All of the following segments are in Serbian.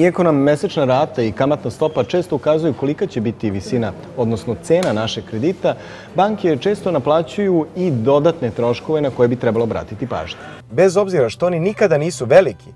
Iako nam mesečna rata i kamatna stopa često ukazuju kolika će biti visina, odnosno cena našeg kredita, banke često naplaćuju i dodatne troškove na koje bi trebalo obratiti pažnju. Bez obzira što oni nikada nisu veliki,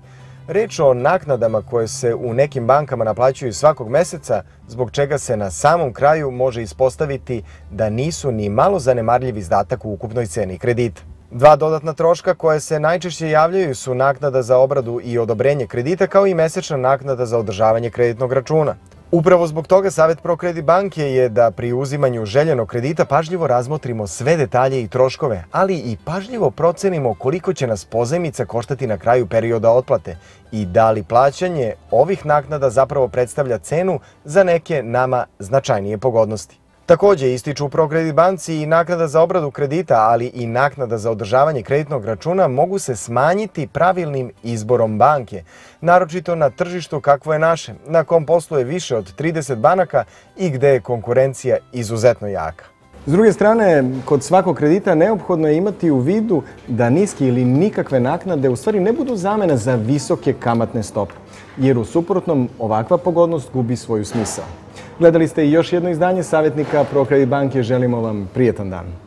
Reč o naknadama koje se u nekim bankama naplaćuju svakog meseca, zbog čega se na samom kraju može ispostaviti da nisu ni malo zanemarljiv izdatak u ukupnoj ceni kredita. Dva dodatna troška koje se najčešće javljaju su naknada za obradu i odobrenje kredita kao i mesečna naknada za održavanje kreditnog računa. Upravo zbog toga Savet Prokredi banke je da pri uzimanju željenog kredita pažljivo razmotrimo sve detalje i troškove, ali i pažljivo procenimo koliko će nas pozajmica koštati na kraju perioda otplate i da li plaćanje ovih naknada zapravo predstavlja cenu za neke nama značajnije pogodnosti. Takođe ističu u Prokredit banci i naknada za obradu kredita, ali i naknada za održavanje kreditnog računa mogu se smanjiti pravilnim izborom banke, naročito na tržištu kakvo je naše, na kom posluje više od 30 banaka i gde je konkurencija izuzetno jaka. S druge strane, kod svakog kredita neophodno je imati u vidu da niske ili nikakve naknade u stvari ne budu zamena za visoke kamatne stope, jer u suprotnom ovakva pogodnost gubi svoju smisao. Gledali ste i još jedno izdanje Savjetnika Prokredit banke. Želimo vam prijetan dan.